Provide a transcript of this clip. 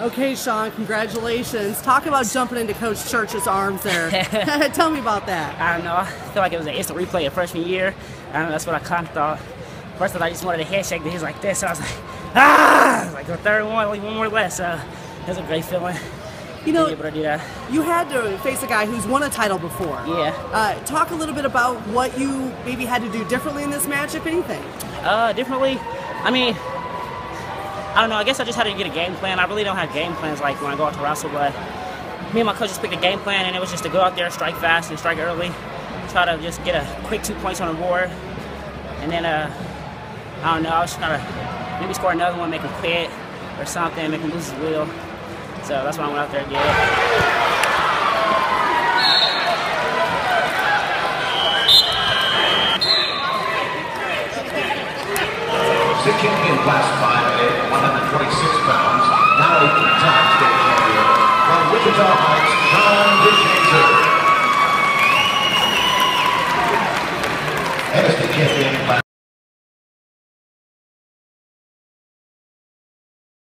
Okay, Sean, congratulations. Talk about jumping into Coach Church's arms there. Tell me about that. I don't know. I feel like it was an instant replay of freshman year. I don't know. That's what I kind of thought. First, of all, I just wanted a handshake, but he was like this. So I was like, ah! Was Like the third one, like one more less. So it was a great feeling. You know, able to do that. you had to face a guy who's won a title before. Yeah. Uh, talk a little bit about what you maybe had to do differently in this match, if anything. Uh, differently. I mean, I don't know. I guess I just had to get a game plan. I really don't have game plans like when I go out to wrestle, but me and my coach just picked a game plan, and it was just to go out there, strike fast, and strike early. Try to just get a quick two points on the board, and then uh, I don't know. I was trying to maybe score another one, make him quit or something, make him lose his will. So that's why I went out there and did it. kicking in last time at 126 pounds, now a three-time state champion from Wichita Heights, Sean DeShazer. As the champion